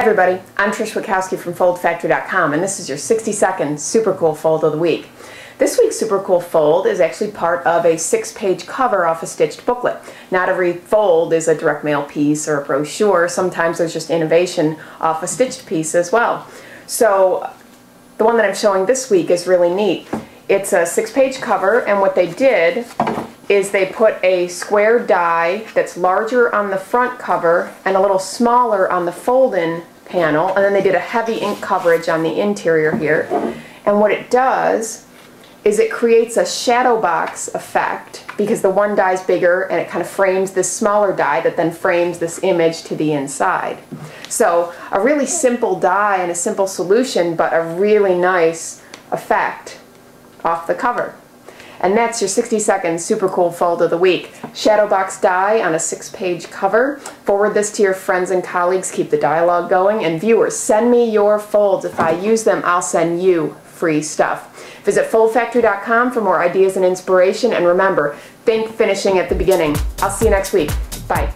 Hey everybody, I'm Trish Witkowski from FoldFactory.com and this is your 60 second super cool fold of the week. This week's super cool fold is actually part of a six page cover off a stitched booklet. Not every fold is a direct mail piece or a brochure, sometimes there's just innovation off a stitched piece as well. So the one that I'm showing this week is really neat. It's a six page cover and what they did is they put a square die that's larger on the front cover and a little smaller on the fold-in panel and then they did a heavy ink coverage on the interior here and what it does is it creates a shadow box effect because the one die is bigger and it kind of frames this smaller die that then frames this image to the inside. So a really simple die and a simple solution but a really nice effect off the cover. And that's your 60 second super cool fold of the week. Shadowbox die on a six page cover. Forward this to your friends and colleagues, keep the dialogue going. And viewers, send me your folds. If I use them, I'll send you free stuff. Visit foldfactory.com for more ideas and inspiration. And remember, think finishing at the beginning. I'll see you next week. Bye.